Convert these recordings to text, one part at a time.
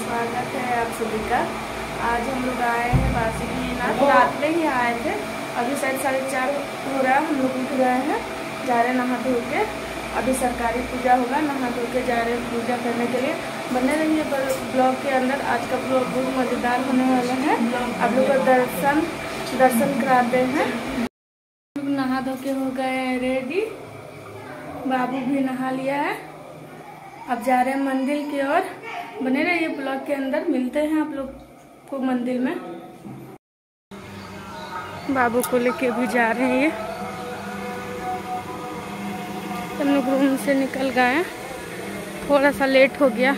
स्वागत है आप सभी का। आज हम लोग आए हैं बासी नाथ रात में ही आए थे। अभी शायद साढ़े चार हो रहा है। हम लोग उठ गए हैं। जा रहे हैं नहा धो के। अभी सरकारी पूजा होगा। नहा धो के जा रहे हैं पूजा करने के लिए। बने रहिए ब्लॉग के अंदर। आज का ब्लॉग बहुत मज़ेदार होने वाला है। आप लोग दर्शन दर्शन कराते हैं। नहा धो के हो गए रेडी बाबू भी नहा लिया है। अब जा रहे हैं मंदिर की ओर। बने रहिए ब्लॉग के अंदर। मिलते हैं आप लोग को मंदिर में। बाबू को लेके भी जा रहे हैं ये। हम लोग रूम से निकल गए थोड़ा सा लेट हो गया।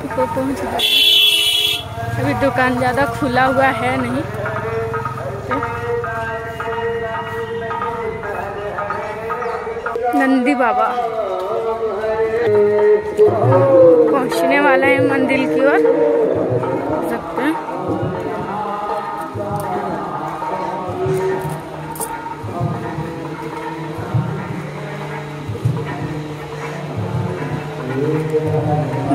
तो पहुँच गए। अभी दुकान ज़्यादा खुला हुआ है नहीं। नंदी बाबा। पहुँचने वाला है मंदिर की ओर। सकते हैं।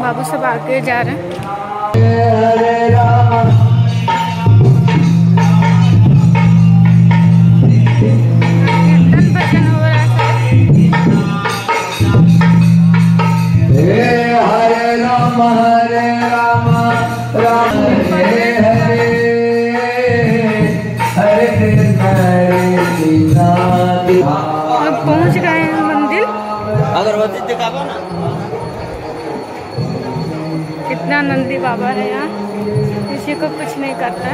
बाबू सब आगे जा रहे हैं। कीर्तन कितना नंदी बाबा है यहाँ। किसी को कुछ नहीं करता।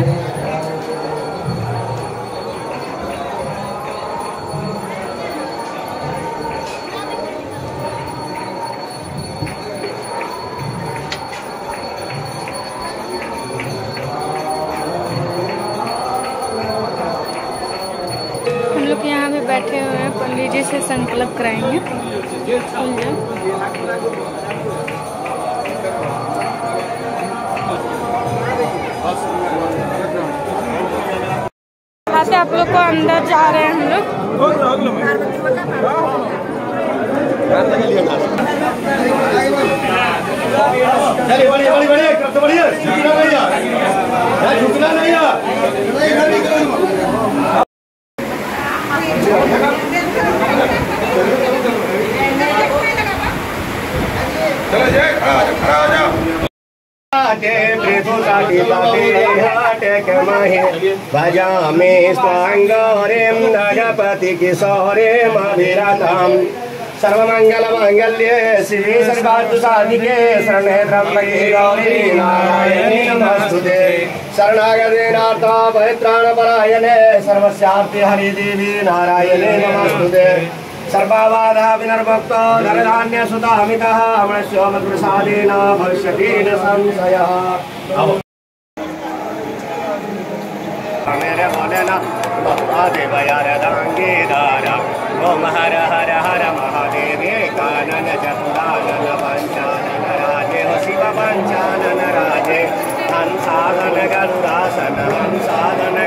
हम लोग यहाँ भी बैठे हुए हैं। पंडित जी से संकल्प कराएँगे। जाए दिखाते आप लोग को अंदर जा रहे हैं हम लोग। से चलो, जय खड़ा खड़ा हो जाओ हाटे पृथुताति पापिहाटे कमहे भजामि स्वाङ्गौरीं नगपति किशोरीमभिरताम् सर्वमङ्गलमाङ्गल्ये शिवे सर्वार्थसाधिके शरणे त्र्यम्बके गौरी नारायणी नमस्तुते। शरणागतेनाथ परित्राणपरायणे सर्वस्यार्थे हरिदेवी नारायणे नमस्तुते। सर्वाबाधा विनर्भक्तो धनधान्यसुतामितः मनुष्यो मत्प्रसादेन भविष्यति न संशयः मेरे बोले ओम हर हर हर महादेव, कानन चतुरानन पंचानन राजे शिव पंचानन राजे। हंसादन गरुडासन हंसादन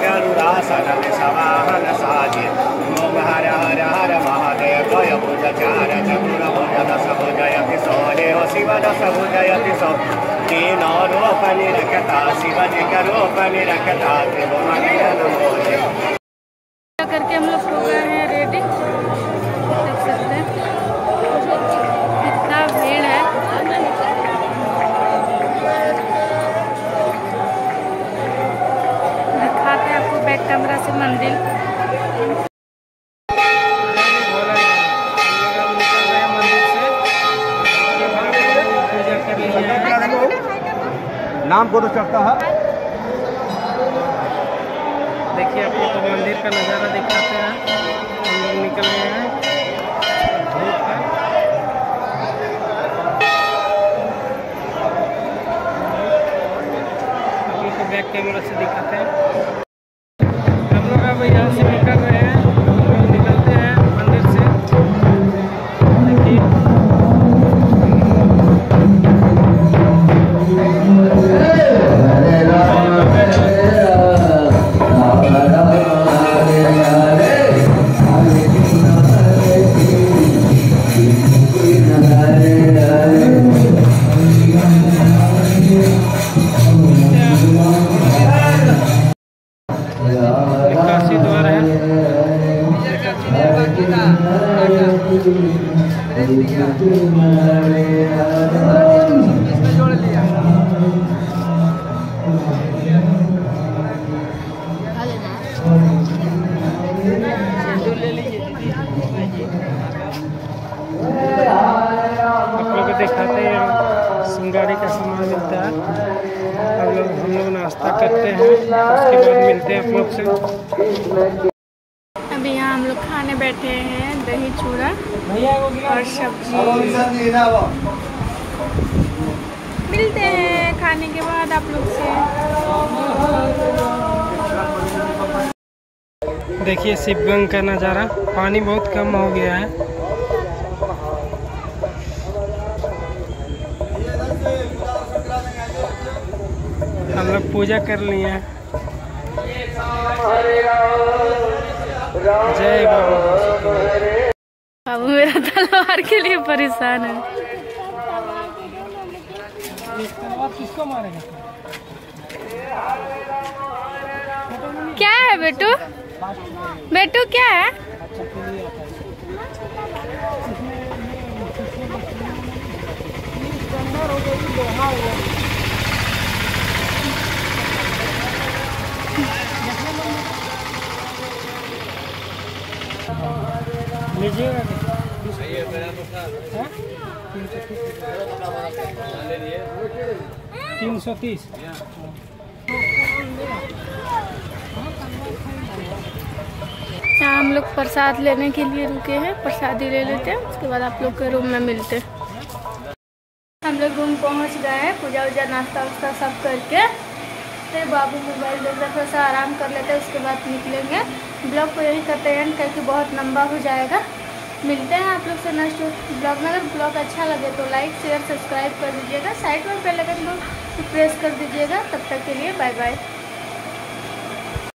करके हम लोग हो गए हैं रेडी देख सकते हैं। कितना भीड़ है। दिखाते हैं आपको बैक कैमरा से मंदिर। नाम तो चढ़ता है। देखिए आपको तो मंदिर का नज़ारा दिखाते हैं। हम लोग निकल गए हैं बैक कैमरा से दिखाते हैं। हम लोग अब यहाँ से निकल दिखाते हैं। सिंगारी का सामान मिलता है। हम लोग हम लोग नाश्ता करते हैं। उसके बाद मिलते हैं आप लोग से। अभी यहाँ हम लोग खाने बैठे हैं दही चूड़ा और सब्ज़ी। मिलते हैं खाने के बाद आप लोग से। देखिए शिवगंग का नज़ारा। पानी बहुत कम हो गया है। पूजा कर लिए हैं। जय बाबा। बाबू, मेरा तलवार के लिए परेशान है। क्या है बेटू? बेटू, क्या है? तीन सौ तीस। यहाँ हम लोग प्रसाद लेने के लिए रुके हैं, प्रसादी ले लेते हैं, उसके बाद आप लोग के रूम में मिलते हैं। हम लोग रूम पहुँच गए हैं पूजा वूजा नाश्ता वास्ता सब करके। फिर बाबू मोबाइल देख रहे थोड़ा सा आराम कर लेते हैं, उसके बाद निकलेंगे। ब्लॉग को यही करते हैं क्योंकि बहुत लंबा हो जाएगा। मिलते हैं आप लोग से नेक्स्ट ब्लॉग में। अगर ब्लॉग अच्छा लगे तो लाइक शेयर सब्सक्राइब कर दीजिएगा। साइड में पहले आइकन को प्रेस कर दीजिएगा। तब तक के लिए बाय बाय